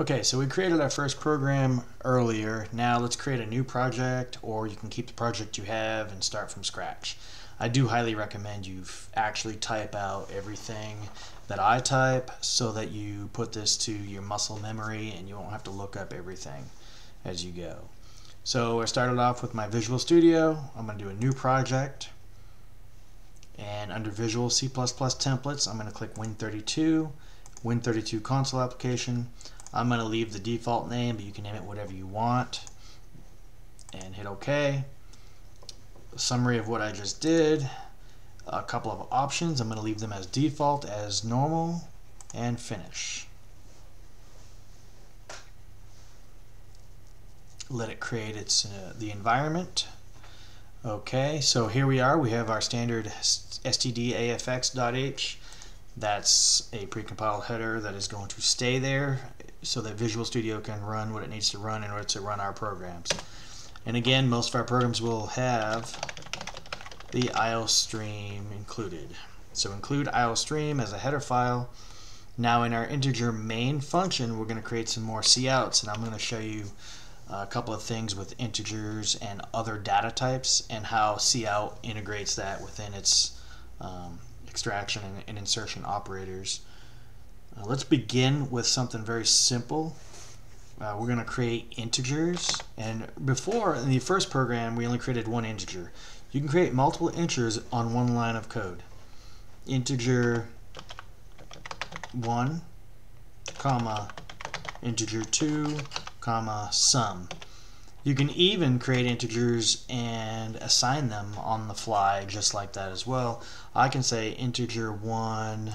Okay, so we created our first program earlier. Now let's create a new project or you can keep the project you have and start from scratch. I do highly recommend you actually type out everything that I type so that you put this to your muscle memory and you won't have to look up everything as you go. So I started off with my Visual Studio. I'm going to do a new project and under Visual C++ templates I'm going to click Win32, Win32 console application. I'm going to leave the default name, but you can name it whatever you want. And hit OK. A summary of what I just did. A couple of options. I'm going to leave them as default, as normal, and finish. Let it create its uh, the environment. Okay, so here we are. We have our standard stdafx.h. That's a precompiled header that is going to stay there so that Visual Studio can run what it needs to run in order to run our programs. And again, most of our programs will have the IOStream included. So include IOStream as a header file. Now in our integer main function, we're going to create some more couts, and I'm going to show you a couple of things with integers and other data types and how cout integrates that within its um, extraction and, and insertion operators. Uh, let's begin with something very simple. Uh, we're going to create integers. And before, in the first program, we only created one integer. You can create multiple integers on one line of code. Integer 1, comma, integer 2, comma, sum. You can even create integers and assign them on the fly just like that as well. I can say integer 1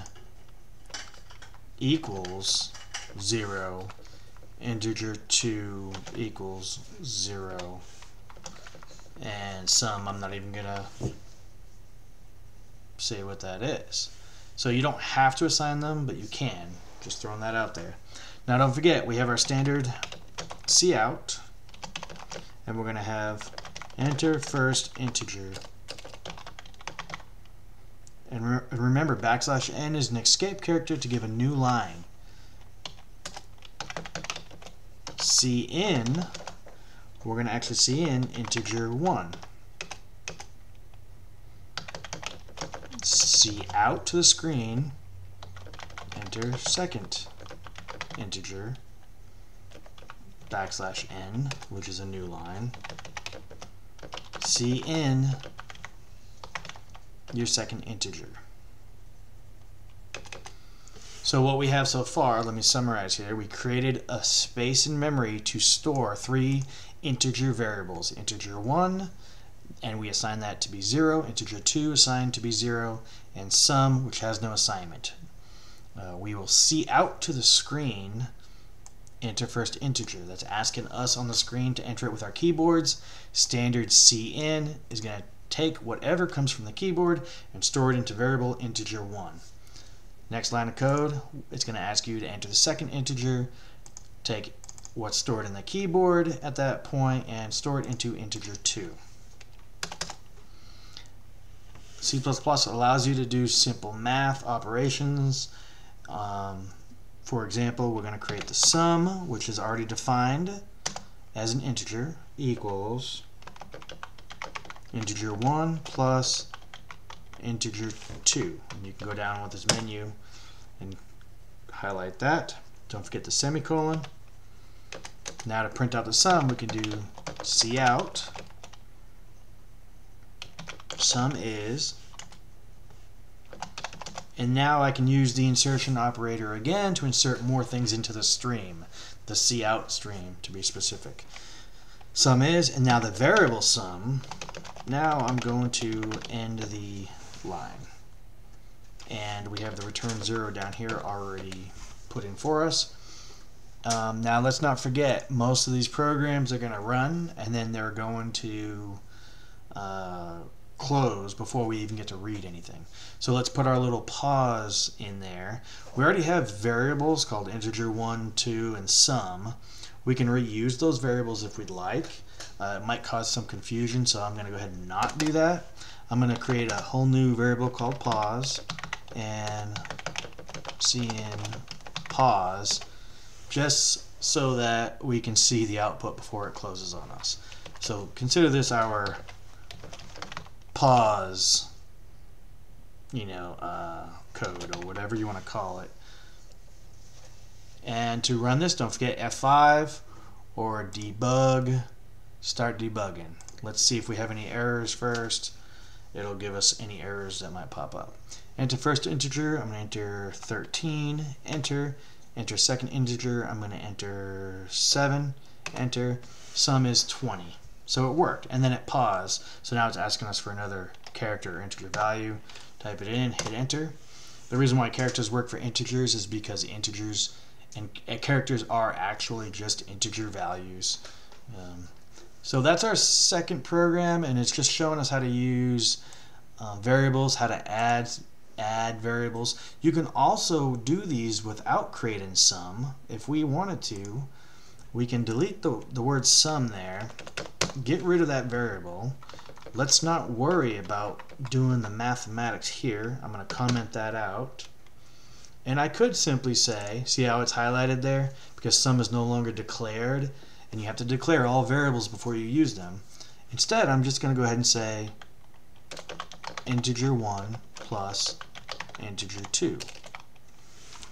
equals 0, integer 2 equals 0, and sum, I'm not even going to say what that is. So you don't have to assign them, but you can. Just throwing that out there. Now don't forget, we have our standard cout, and we're going to have enter first integer and re remember, backslash n is an escape character to give a new line. cin, we're going to actually cin integer 1. C out to the screen, enter second integer, backslash n, which is a new line, cin your second integer. So what we have so far, let me summarize here, we created a space in memory to store three integer variables. Integer 1, and we assign that to be 0, integer 2 assigned to be 0, and sum, which has no assignment. Uh, we will see out to the screen enter first integer. That's asking us on the screen to enter it with our keyboards. Standard cin is going to take whatever comes from the keyboard and store it into variable integer 1. Next line of code, it's going to ask you to enter the second integer, take what's stored in the keyboard at that point, and store it into integer 2. C++ allows you to do simple math operations. Um, for example, we're going to create the sum, which is already defined as an integer, equals integer 1 plus integer 2. And you can go down with this menu and highlight that. Don't forget the semicolon. Now to print out the sum, we can do cout. Sum is. And now I can use the insertion operator again to insert more things into the stream, the cout stream to be specific. Sum is, and now the variable sum now I'm going to end the line. And we have the return zero down here already put in for us. Um, now let's not forget, most of these programs are going to run and then they're going to uh, close before we even get to read anything. So let's put our little pause in there. We already have variables called integer 1, 2, and sum. We can reuse those variables if we'd like. Uh, it might cause some confusion, so I'm going to go ahead and not do that. I'm going to create a whole new variable called pause and cin pause just so that we can see the output before it closes on us. So consider this our pause, you know, uh, code or whatever you want to call it. And to run this, don't forget F5 or debug, start debugging. Let's see if we have any errors first. It'll give us any errors that might pop up. Enter first integer, I'm going to enter 13, enter, enter second integer, I'm going to enter 7, enter, sum is 20. So it worked, and then it paused. So now it's asking us for another character or integer value. Type it in, hit enter. The reason why characters work for integers is because integers and, and characters are actually just integer values. Um, so that's our second program, and it's just showing us how to use uh, variables, how to add add variables. You can also do these without creating sum. If we wanted to, we can delete the, the word sum there, get rid of that variable. Let's not worry about doing the mathematics here. I'm going to comment that out. And I could simply say, see how it's highlighted there? Because sum is no longer declared, and you have to declare all variables before you use them. Instead, I'm just going to go ahead and say integer 1 plus integer 2.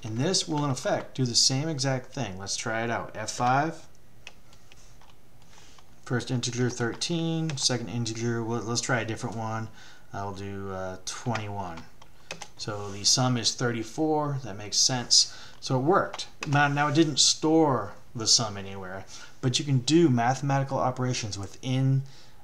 And this will in effect do the same exact thing. Let's try it out. F5, first integer 13, second integer, well, let's try a different one. I'll do uh, 21. So the sum is 34, that makes sense. So it worked. Now, now it didn't store the sum anywhere, but you can do mathematical operations within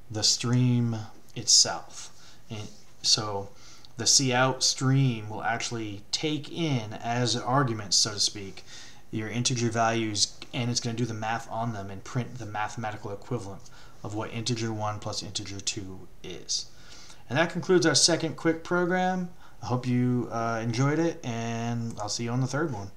the stream itself. And so the cout stream will actually take in as arguments, so to speak, your integer values and it's going to do the math on them and print the mathematical equivalent of what integer 1 plus integer 2 is. And that concludes our second quick program. I hope you uh, enjoyed it and I'll see you on the third one.